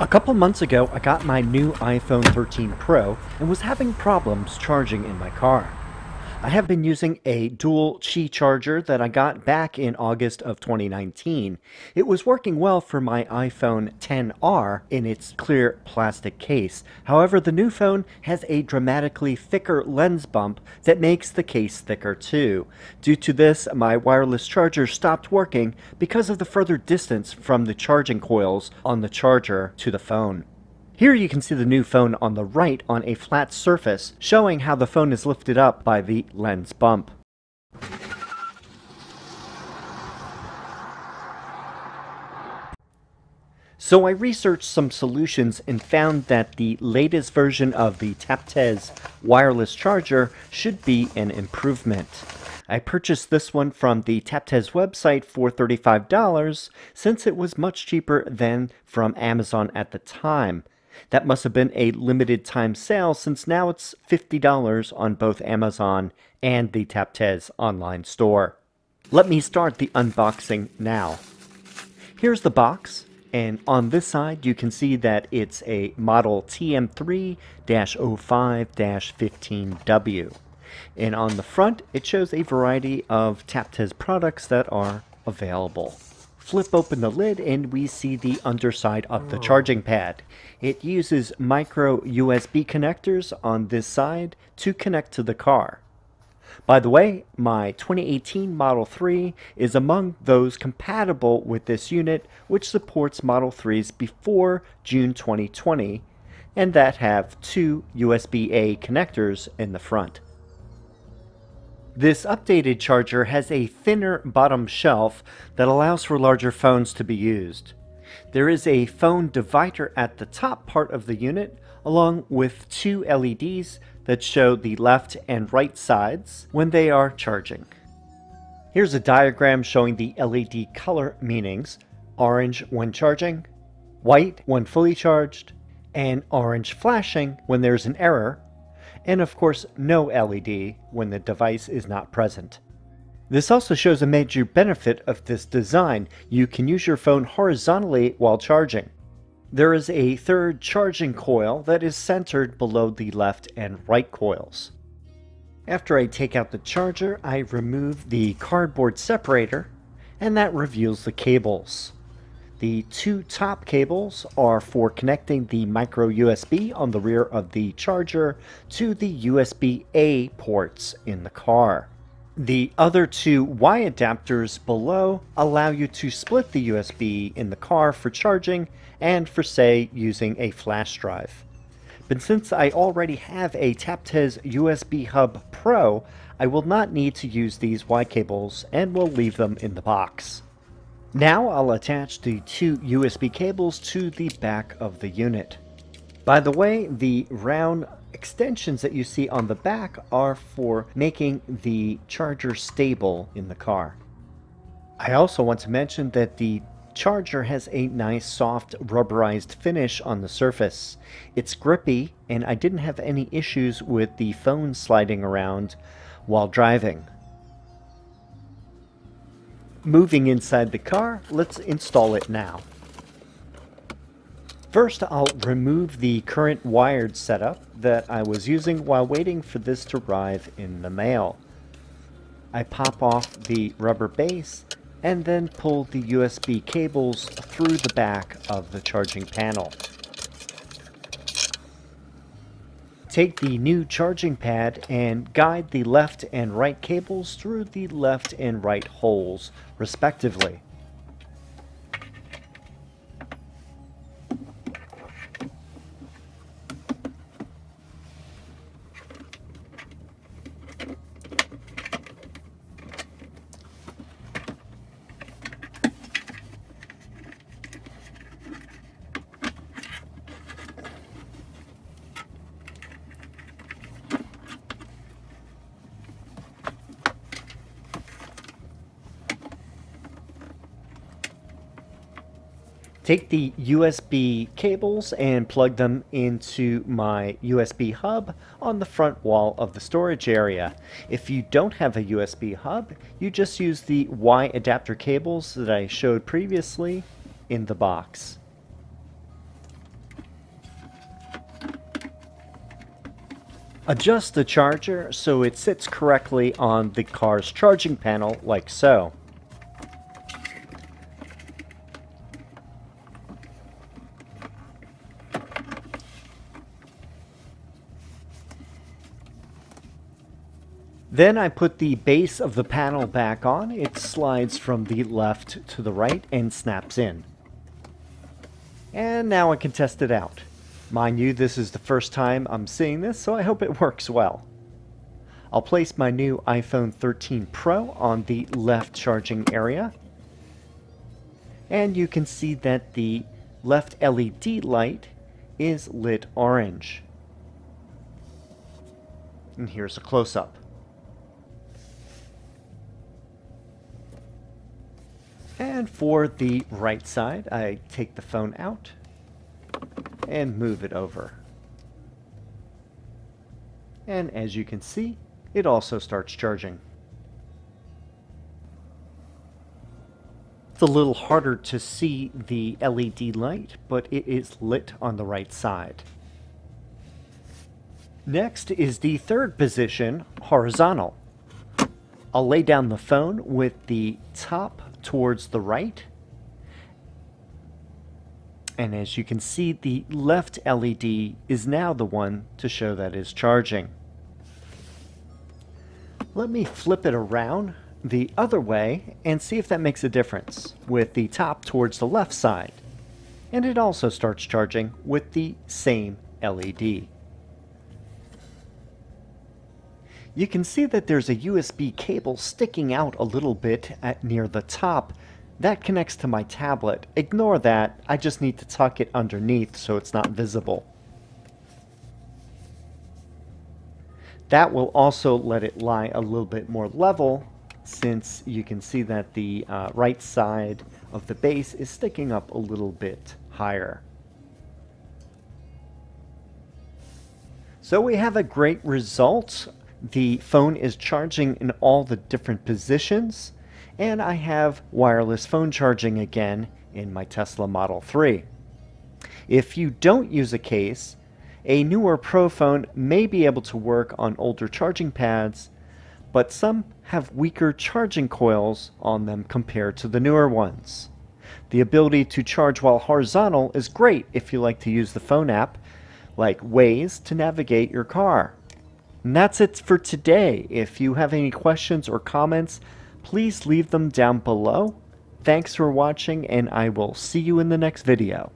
A couple months ago, I got my new iPhone 13 Pro and was having problems charging in my car. I have been using a dual Qi charger that I got back in August of 2019. It was working well for my iPhone 10R in its clear plastic case. However, the new phone has a dramatically thicker lens bump that makes the case thicker too. Due to this, my wireless charger stopped working because of the further distance from the charging coils on the charger to the phone. Here you can see the new phone on the right on a flat surface, showing how the phone is lifted up by the lens bump. So I researched some solutions and found that the latest version of the Taptes wireless charger should be an improvement. I purchased this one from the Taptes website for $35 since it was much cheaper than from Amazon at the time. That must have been a limited time sale since now it's $50 on both Amazon and the Taptes online store. Let me start the unboxing now. Here's the box, and on this side you can see that it's a model TM3-05-15W. And on the front it shows a variety of Taptes products that are available. Flip open the lid and we see the underside of the oh. charging pad. It uses micro USB connectors on this side to connect to the car. By the way, my 2018 Model 3 is among those compatible with this unit which supports Model 3s before June 2020 and that have two USB-A connectors in the front. This updated charger has a thinner bottom shelf that allows for larger phones to be used. There is a phone divider at the top part of the unit along with two LEDs that show the left and right sides when they are charging. Here's a diagram showing the LED color meanings, orange when charging, white when fully charged, and orange flashing when there's an error, and of course no LED when the device is not present. This also shows a major benefit of this design. You can use your phone horizontally while charging. There is a third charging coil that is centered below the left and right coils. After I take out the charger, I remove the cardboard separator, and that reveals the cables. The two top cables are for connecting the micro USB on the rear of the charger to the USB-A ports in the car. The other two Y adapters below allow you to split the USB in the car for charging and for say using a flash drive. But since I already have a Taptes USB Hub Pro, I will not need to use these Y cables and will leave them in the box. Now I'll attach the two USB cables to the back of the unit. By the way, the round extensions that you see on the back are for making the charger stable in the car. I also want to mention that the charger has a nice soft rubberized finish on the surface. It's grippy and I didn't have any issues with the phone sliding around while driving. Moving inside the car, let's install it now. First, I'll remove the current wired setup that I was using while waiting for this to arrive in the mail. I pop off the rubber base and then pull the USB cables through the back of the charging panel. Take the new charging pad and guide the left and right cables through the left and right holes, respectively. take the USB cables and plug them into my USB hub on the front wall of the storage area. If you don't have a USB hub, you just use the Y adapter cables that I showed previously in the box. Adjust the charger so it sits correctly on the car's charging panel like so. Then I put the base of the panel back on. It slides from the left to the right and snaps in. And now I can test it out. Mind you, this is the first time I'm seeing this, so I hope it works well. I'll place my new iPhone 13 Pro on the left charging area. And you can see that the left LED light is lit orange. And here's a close-up. And for the right side, I take the phone out and move it over. And as you can see, it also starts charging. It's a little harder to see the LED light, but it is lit on the right side. Next is the third position, horizontal. I'll lay down the phone with the top towards the right. And as you can see, the left LED is now the one to show that is charging. Let me flip it around the other way and see if that makes a difference with the top towards the left side. And it also starts charging with the same LED. You can see that there's a USB cable sticking out a little bit at near the top. That connects to my tablet. Ignore that, I just need to tuck it underneath so it's not visible. That will also let it lie a little bit more level since you can see that the uh, right side of the base is sticking up a little bit higher. So we have a great result the phone is charging in all the different positions, and I have wireless phone charging again in my Tesla Model 3. If you don't use a case, a newer Pro phone may be able to work on older charging pads, but some have weaker charging coils on them compared to the newer ones. The ability to charge while horizontal is great if you like to use the phone app, like Waze, to navigate your car. And that's it for today. If you have any questions or comments, please leave them down below. Thanks for watching, and I will see you in the next video.